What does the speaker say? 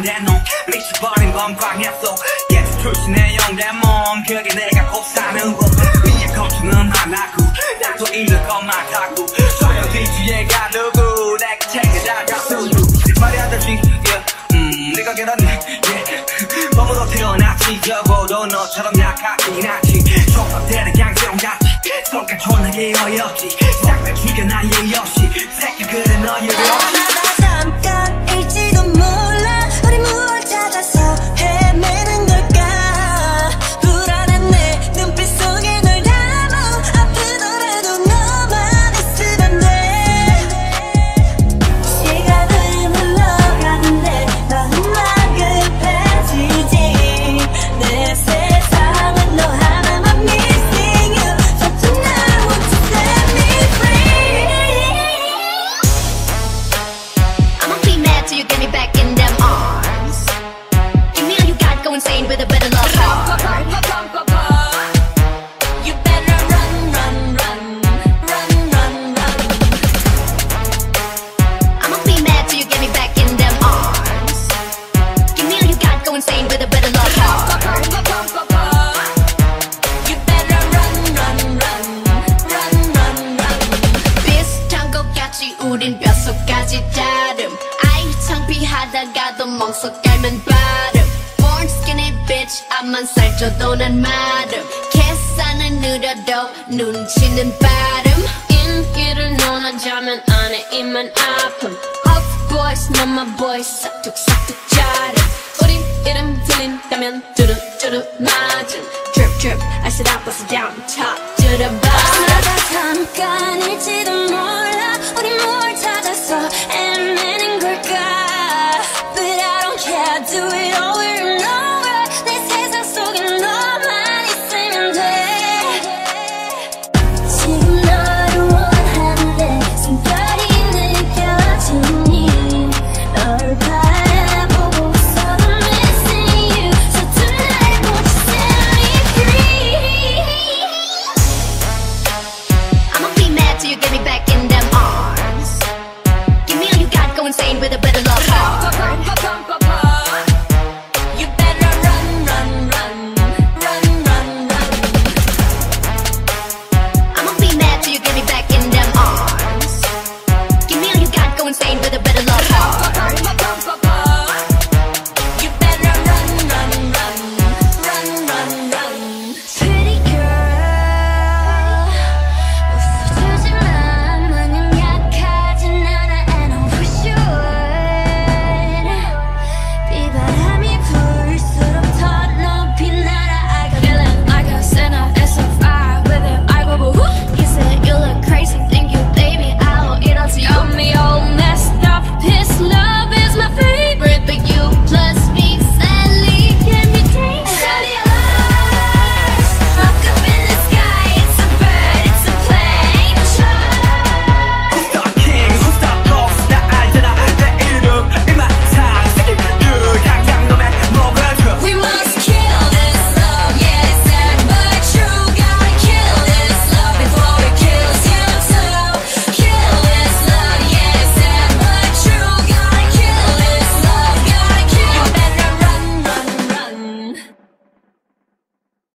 광대놈 미쳐버린 건광했어. 예수 출신의 영대몸 그게 내가 꼭 사는 법 위에 걱정은 하나고 나도 잃을 것만 같고 소용 뒤지에 가두고 내가 챙겨다가 수두 말하듯이 yeah. 음, 내가 깨닫네 yeah. 몸으로 태어났지 적어도 너처럼 약하긴 하지. 촉박되는 양세형같이 손가 존나게 어이없지. 싹다 죽여 나의 역시. 새끼 그래 너의 멍석 깔면 발음 Born skinny bitch 앞만 살쪄도 난 마름 계산은 느려도 눈치는 빠름 인기를 논하자면 안에 입만 아픔 Hot boys 너만 boy 싹둑싹둑 자름 우리 이름 들린다면 두루두루 맞음 Drip drip I sit up bust it down top to the bottom 어쩌다 잠깐일지도 몰라 우리 뭘 찾아서